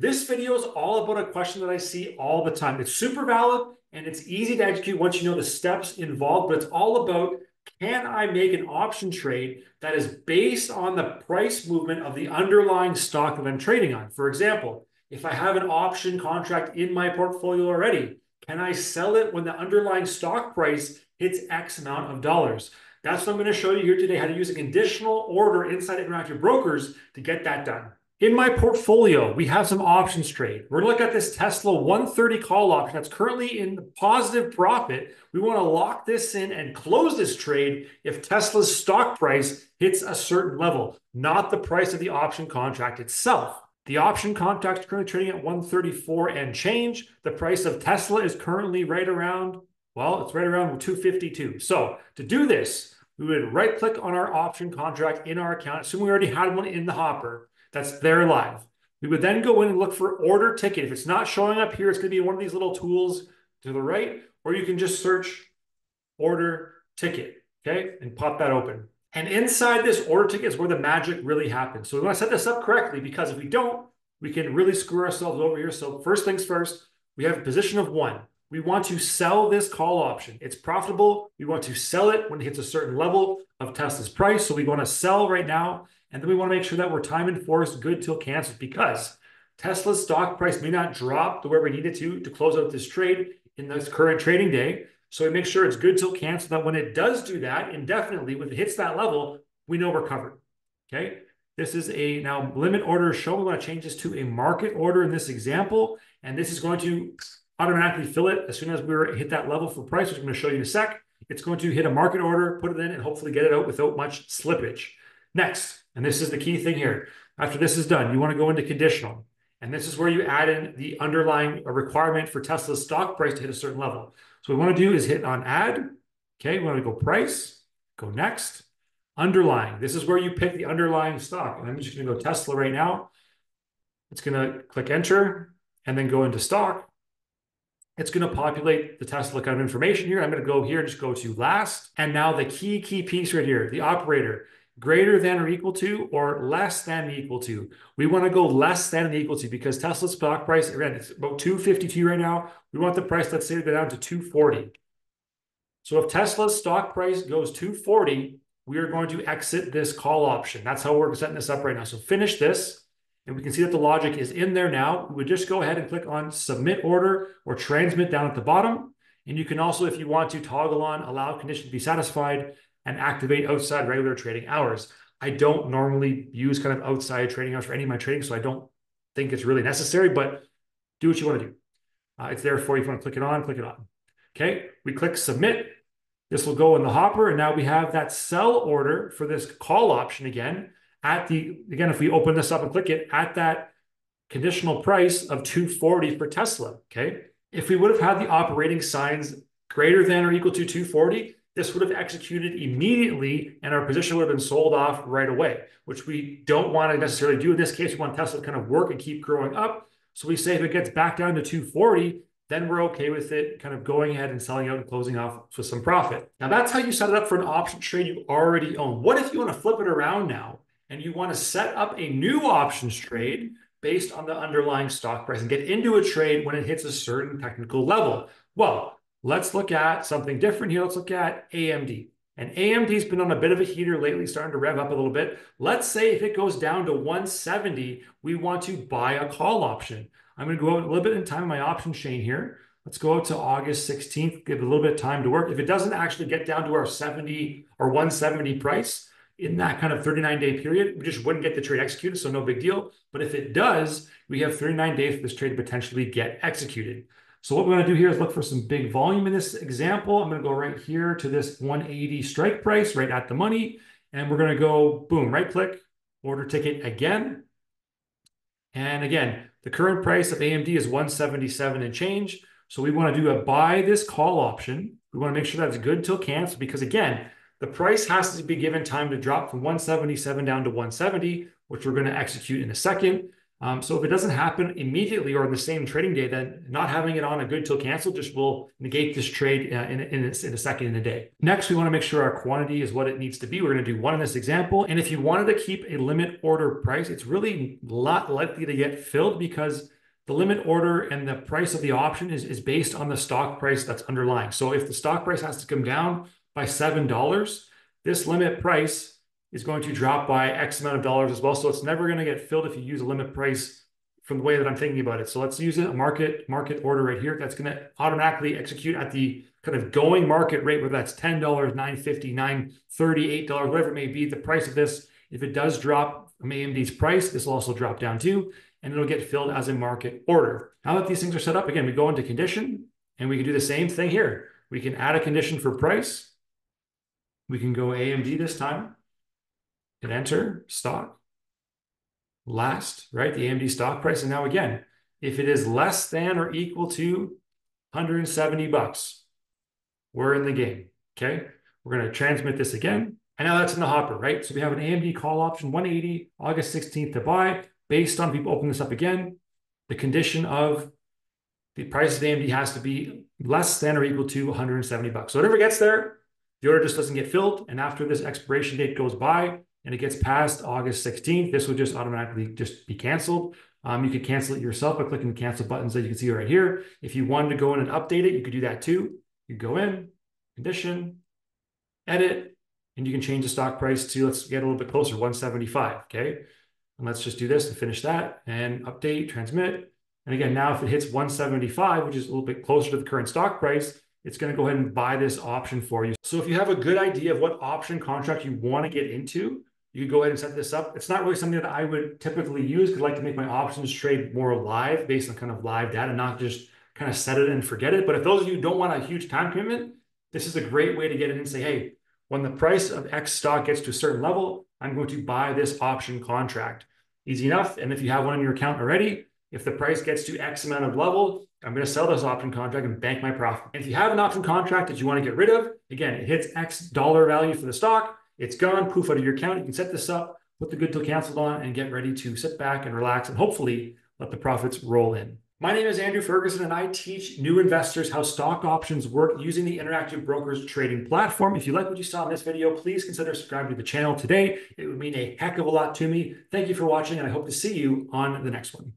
This video is all about a question that I see all the time. It's super valid and it's easy to execute once you know the steps involved, but it's all about can I make an option trade that is based on the price movement of the underlying stock that I'm trading on? For example, if I have an option contract in my portfolio already, can I sell it when the underlying stock price hits X amount of dollars? That's what I'm going to show you here today, how to use a conditional order inside Interactive Brokers to get that done. In my portfolio, we have some options trade. We're going to look at this Tesla 130 call option that's currently in positive profit. We want to lock this in and close this trade if Tesla's stock price hits a certain level, not the price of the option contract itself. The option contract is currently trading at 134 and change. The price of Tesla is currently right around, well, it's right around 252. So to do this, we would right click on our option contract in our account, assuming we already had one in the hopper that's there live. We would then go in and look for order ticket. If it's not showing up here, it's going to be one of these little tools to the right, or you can just search order ticket, okay, and pop that open. And inside this order ticket is where the magic really happens. So we want to set this up correctly because if we don't, we can really screw ourselves over here. So first things first, we have a position of one. We want to sell this call option. It's profitable. We want to sell it when it hits a certain level of Tesla's price. So we want to sell right now and then we want to make sure that we're time enforced good till canceled because Tesla's stock price may not drop to where we need it to to close out this trade in this current trading day. So we make sure it's good till canceled that when it does do that indefinitely, when it hits that level, we know we're covered. Okay. This is a now limit order show. We want to change this to a market order in this example. And this is going to automatically fill it as soon as we hit that level for price, which I'm going to show you in a sec. It's going to hit a market order, put it in, and hopefully get it out without much slippage. Next, and this is the key thing here. After this is done, you want to go into conditional. And this is where you add in the underlying uh, requirement for Tesla's stock price to hit a certain level. So what we want to do is hit on add. Okay, we want to go price, go next. Underlying. This is where you pick the underlying stock. And I'm just going to go Tesla right now. It's going to click enter and then go into stock. It's going to populate the Tesla kind of information here. I'm going to go here, just go to last. And now the key, key piece right here, the operator greater than or equal to or less than equal to. We want to go less than equal to because Tesla's stock price, again, it's about 252 right now. We want the price, let's say, to go down to 240. So if Tesla's stock price goes 240, we are going to exit this call option. That's how we're setting this up right now. So finish this, and we can see that the logic is in there now. We just go ahead and click on submit order or transmit down at the bottom. And you can also, if you want to toggle on allow condition to be satisfied, and activate outside regular trading hours. I don't normally use kind of outside trading hours for any of my trading, so I don't think it's really necessary, but do what you want to do. Uh, it's there for you. If you want to click it on, click it on. Okay, we click submit. This will go in the hopper, and now we have that sell order for this call option again at the, again, if we open this up and click it, at that conditional price of 240 for Tesla, okay? If we would have had the operating signs greater than or equal to 240, this would have executed immediately and our position would have been sold off right away, which we don't want to necessarily do. In this case, we want Tesla to kind of work and keep growing up. So we say if it gets back down to 240, then we're okay with it kind of going ahead and selling out and closing off with some profit. Now that's how you set it up for an option trade you already own. What if you want to flip it around now and you want to set up a new options trade based on the underlying stock price and get into a trade when it hits a certain technical level? Well, Let's look at something different here. Let's look at AMD. And AMD's been on a bit of a heater lately, starting to rev up a little bit. Let's say if it goes down to 170, we want to buy a call option. I'm going to go out a little bit in time in my option chain here. Let's go out to August 16th, give a little bit of time to work. If it doesn't actually get down to our 70 or 170 price in that kind of 39 day period, we just wouldn't get the trade executed, so no big deal. But if it does, we have 39 days for this trade to potentially get executed. So what we're going to do here is look for some big volume in this example. I'm going to go right here to this 180 strike price right at the money. And we're going to go boom, right click, order ticket again. And again, the current price of AMD is 177 and change. So we want to do a buy this call option. We want to make sure that's good till cancel because again, the price has to be given time to drop from 177 down to 170, which we're going to execute in a second. Um, so if it doesn't happen immediately or on the same trading day, then not having it on a good till cancel just will negate this trade uh, in, in, a, in a second in a day. Next, we want to make sure our quantity is what it needs to be. We're going to do one in this example. And if you wanted to keep a limit order price, it's really not likely to get filled because the limit order and the price of the option is, is based on the stock price that's underlying. So if the stock price has to come down by $7, this limit price is going to drop by X amount of dollars as well. So it's never going to get filled if you use a limit price from the way that I'm thinking about it. So let's use a market market order right here. That's going to automatically execute at the kind of going market rate, whether that's $10, $9.50, $9.30, $8, whatever it may be, the price of this. If it does drop from AMD's price, this will also drop down too, and it'll get filled as a market order. Now that these things are set up, again, we go into condition and we can do the same thing here. We can add a condition for price. We can go AMD this time hit enter stock last, right? The AMD stock price. And now again, if it is less than or equal to 170 bucks, we're in the game. Okay. We're going to transmit this again. And now that's in the hopper, right? So we have an AMD call option 180, August 16th to buy based on people open this up again. The condition of the price of AMD has to be less than or equal to 170 bucks. So whatever gets there, the order just doesn't get filled. And after this expiration date goes by, and it gets past August 16th, this would just automatically just be canceled. Um, you could cancel it yourself by clicking the cancel buttons that you can see right here. If you wanted to go in and update it, you could do that too. You go in, condition, edit, and you can change the stock price to, let's get a little bit closer, 175, okay? And let's just do this and finish that and update, transmit. And again, now if it hits 175, which is a little bit closer to the current stock price, it's going to go ahead and buy this option for you. So if you have a good idea of what option contract you want to get into, you could go ahead and set this up. It's not really something that I would typically use because I like to make my options trade more live based on kind of live data, not just kind of set it and forget it. But if those of you don't want a huge time commitment, this is a great way to get in and say, hey, when the price of X stock gets to a certain level, I'm going to buy this option contract. Easy enough. And if you have one in your account already, if the price gets to X amount of level, I'm going to sell this option contract and bank my profit. And if you have an option contract that you want to get rid of, again, it hits X dollar value for the stock. It's gone, poof out of your account. You can set this up, put the good till canceled on, and get ready to sit back and relax and hopefully let the profits roll in. My name is Andrew Ferguson, and I teach new investors how stock options work using the Interactive Brokers trading platform. If you like what you saw in this video, please consider subscribing to the channel today. It would mean a heck of a lot to me. Thank you for watching, and I hope to see you on the next one.